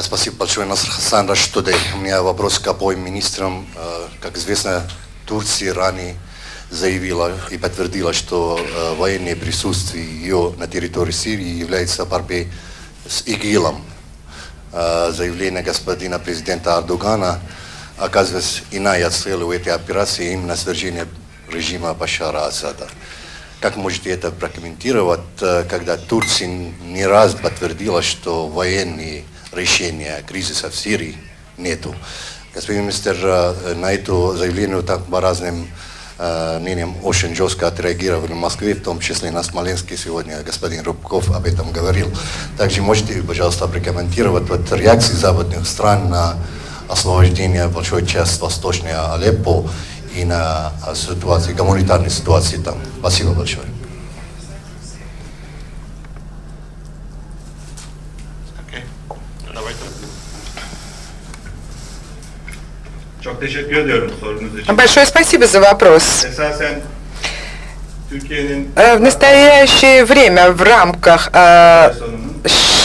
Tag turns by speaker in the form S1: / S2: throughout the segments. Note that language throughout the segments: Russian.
S1: Да, спасибо большое, Наср Хасан Раштудей. У меня вопрос к обоим министрам. Э, как известно, Турция ранее заявила и подтвердила, что э, военное присутствие ее на территории Сирии является борьбой с ИГИЛом. Э, заявление господина президента Ардогана оказывается иная цель у этой операции, именно свержение режима Башара Асада. Как можете это прокомментировать, когда Турция не раз подтвердила, что военные решения кризиса в Сирии нету? Господин министр, э, на это заявление так по разным э, мнениям очень жестко отреагировали в Москве, в том числе на Смоленске сегодня господин Рубков об этом говорил. Также можете, пожалуйста, прокомментировать вот реакции западных стран на освобождение большой части Восточной Алеппо и на ситуации, гуманитарной ситуации там. Спасибо большое.
S2: Çok teşekkür ediyorum sorunuz için.
S3: Большое спасибо за вопрос.
S2: Esasen
S3: Э, В настоящее время в рамках э,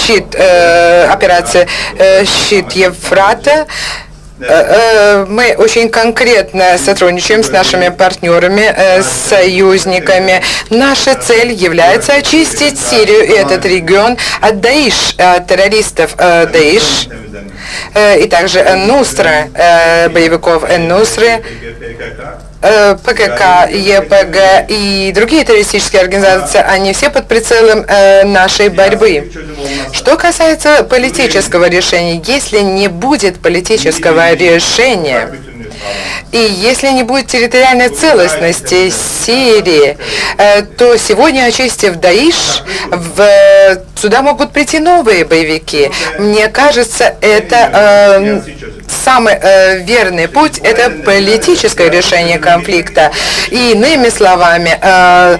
S3: щит, э, операции э, «Щит Евфрата» э, мы очень конкретно сотрудничаем с нашими партнерами, э, с союзниками. Наша цель является очистить Сирию и этот регион от Даиш, террористов э, Даиш, э, и также Нустра, э, боевиков Нусры, Э, ПКК, ЕПГ и другие террористические организации, они все под прицелом э, нашей борьбы. Что касается политического решения, если не будет политического решения. И если не будет территориальной целостности Сирии, э, то сегодня, очистив Даиш, в, сюда могут прийти новые боевики. Мне кажется, это э, самый э, верный путь – это политическое решение конфликта. И иными словами, э,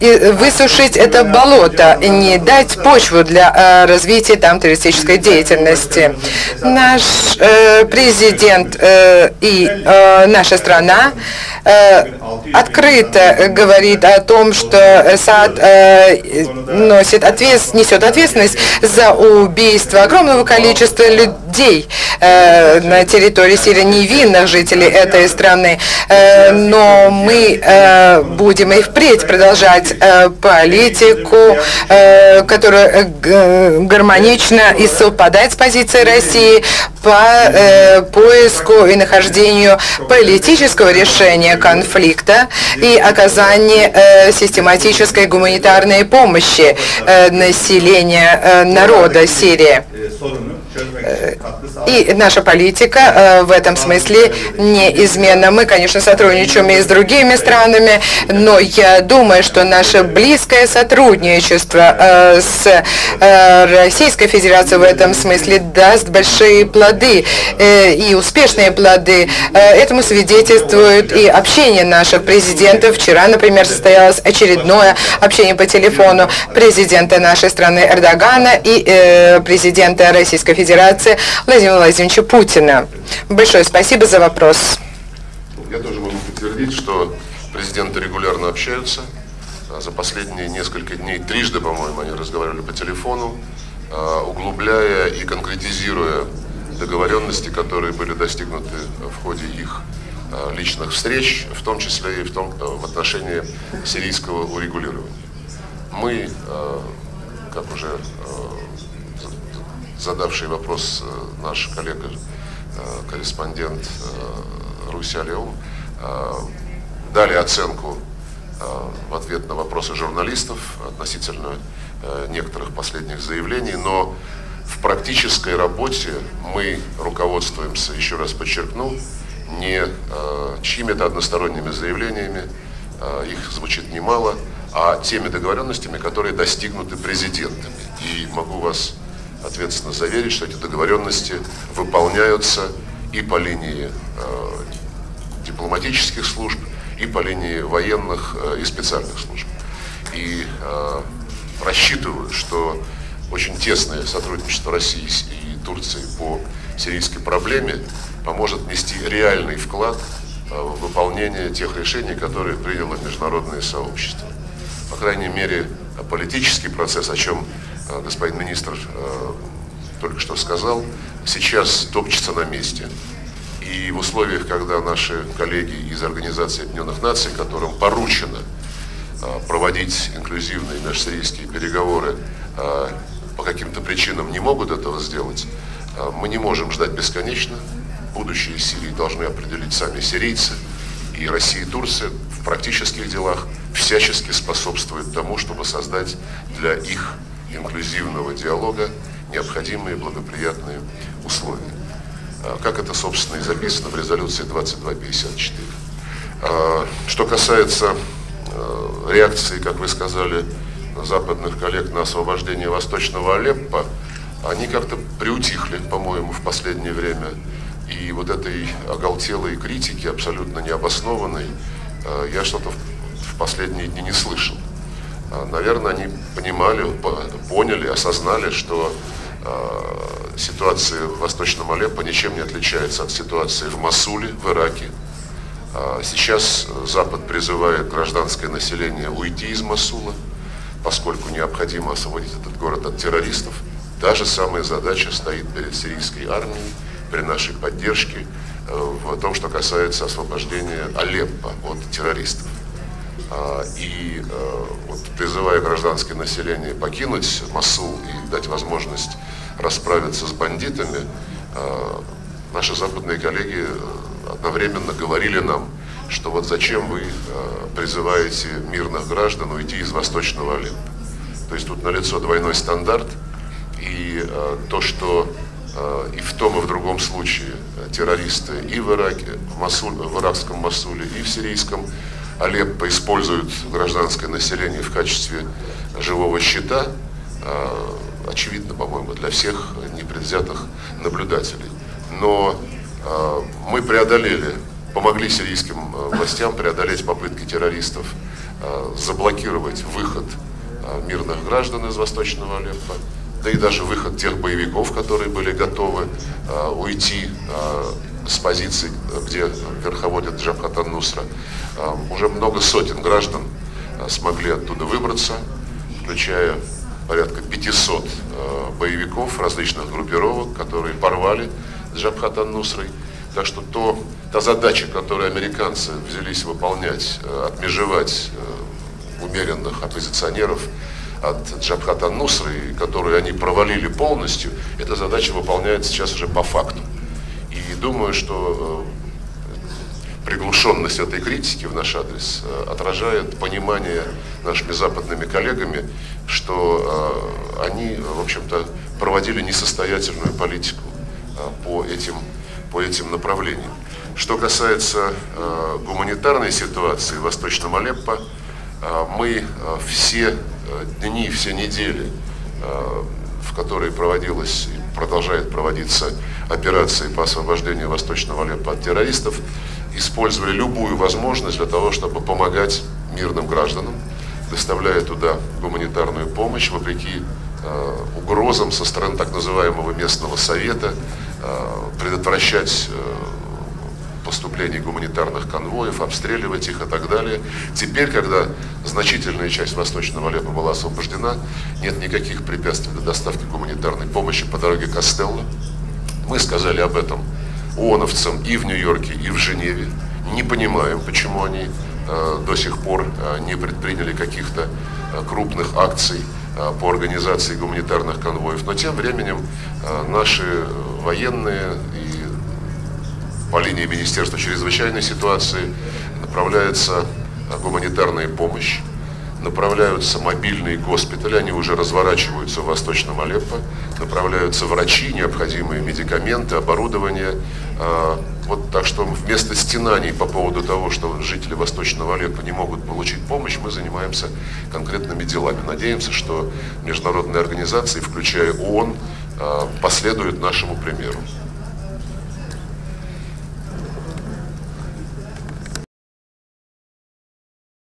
S3: и высушить это болото и не дать почву для э, развития там туристической деятельности. Наш э, президент э, и э, наша страна э, открыто говорит о том, что САД э, носит ответ, несет ответственность за убийство огромного количества людей э, на территории Сирии, невинных жителей этой страны. Э, но мы э, будем и впредь продолжать э, политику, э, которая э, гармонично и совпадает с позицией России по э, поиску и нахождению политического решения конфликта и оказанию э, систематической гуманитарной помощи э, населения э, народа Сирии. И наша политика э, в этом смысле неизменна. Мы, конечно, сотрудничаем и с другими странами, но я думаю, что наше близкое сотрудничество э, с э, Российской Федерацией в этом смысле даст большие плоды и успешные плоды. Этому свидетельствует и общение наших президентов. Вчера, например, состоялось очередное общение по телефону президента нашей страны Эрдогана и президента Российской Федерации Владимира Владимировича Путина. Большое спасибо за вопрос.
S4: Я тоже могу подтвердить, что президенты регулярно общаются. А За последние несколько дней трижды, по-моему, они разговаривали по телефону, а, углубляя и конкретизируя договоренности, которые были достигнуты в ходе их а, личных встреч, в том числе и в, том, в отношении сирийского урегулирования. Мы, как уже задавший вопрос э, наш коллега, э, корреспондент э, Руси Алиум, э, дали оценку в ответ на вопросы журналистов относительно некоторых последних заявлений, но в практической работе мы руководствуемся, еще раз подчеркну, не чьими-то односторонними заявлениями, их звучит немало, а теми договоренностями, которые достигнуты президентами. И могу вас ответственно заверить, что эти договоренности выполняются и по линии э, дипломатических служб, и по линии военных э, и специальных служб. И э, рассчитываю, что очень тесное сотрудничество России и Турции по сирийской проблеме поможет внести реальный вклад э, в выполнение тех решений, которые приняло международное сообщество. По крайней мере, политический процесс, о чем господин министр э, только что сказал, сейчас топчется на месте. И в условиях, когда наши коллеги из Организации Объединенных Наций, которым поручено а, проводить инклюзивные межсирийские переговоры, по каким-то причинам не могут этого сделать, мы не можем ждать бесконечно. Будущее Сирии должны определить сами сирийцы. И Россия и Турция в практических делах всячески способствуют тому, чтобы создать для их инклюзивного диалога необходимые благоприятные условия. Как это, собственно, и записано в резолюции 2254. Что касается реакции, как вы сказали, западных коллег на освобождение Восточного Алеппо, они как-то приутихли, по-моему, в последнее время. И вот этой оголтелой критики, абсолютно необоснованной, я что-то в последние дни не слышал. Э, наверное, они понимали, поняли, осознали, что э, ситуация в Восточном Алеппо ничем не отличается от ситуации в Масуле, в Ираке, а сейчас Запад призывает гражданское население уйти из Масула, поскольку необходимо освободить этот город от террористов. Та же самая задача стоит перед сирийской армией при нашей поддержке э, в том, что касается освобождения Алеппо от террористов. А, и э, вот, призывая гражданское население покинуть Масул и дать возможность расправиться с бандитами, э, наши западные коллеги одновременно говорили нам, что вот зачем вы э, призываете мирных граждан уйти из Восточного Алеппо. То есть тут налицо двойной стандарт, и э, то, что э, и в том, и в другом случае террористы и в Ираке, в, Масуль, в иракском Масуле, и в сирийском Алеппо используют гражданское население в качестве живого щита, очевидно, по-моему, для всех непредвзятых наблюдателей. Но Э, мы преодолели, помогли сирийским э, властям преодолеть попытки террористов заблокировать выход мирных граждан из Восточного Алеппо, да и даже выход тех боевиков, которые были готовы уйти с позиций, где верховодит Джабхат нусра Уже много сотен граждан смогли оттуда выбраться, включая порядка 500 боевиков различных группировок, которые порвали Джабхатан Нусрой. Так что то, та задача, которую американцы взялись выполнять, э, отмежевать э, умеренных оппозиционеров от Джабхата Нусры, которую они провалили полностью, эта задача выполняется сейчас уже по факту. И думаю, что э, приглушенность этой критики в наш адрес отражает понимание нашими западными коллегами, что они, в общем-то, проводили несостоятельную политику Э, по этим, по этим направлениям. Что касается э, гуманитарной ситуации в Восточном Алеппо, э, мы э, все э, дни, все недели, э, в которые проводилась и продолжает проводиться операция по освобождению Восточного Алеппо от террористов, использовали любую возможность для того, чтобы помогать мирным гражданам, доставляя туда гуманитарную помощь, вопреки э, угрозам со стороны так называемого местного совета, Э, предотвращать э, поступление гуманитарных конвоев, обстреливать их и так далее. Теперь, когда значительная часть Восточного Алеппо была освобождена, нет никаких препятствий для доставки гуманитарной помощи по дороге Костелло. Мы сказали об этом ООНовцам и в Нью-Йорке, и в Женеве. Не понимаем, почему они э, до сих пор э, не предприняли каких-то э, крупных акций по организации гуманитарных конвоев. Но тем временем наши военные и по линии Министерства чрезвычайной ситуации направляется гуманитарная помощь, направляются мобильные госпитали, они уже разворачиваются в Восточном Алеппо, направляются врачи, необходимые медикаменты, оборудование. А, вот так что вместо стенаний по поводу того, что жители Восточного Алеппо не могут получить помощь, мы занимаемся конкретными делами. Надеемся, что международные организации, включая ООН, Э, последуют нашему примеру.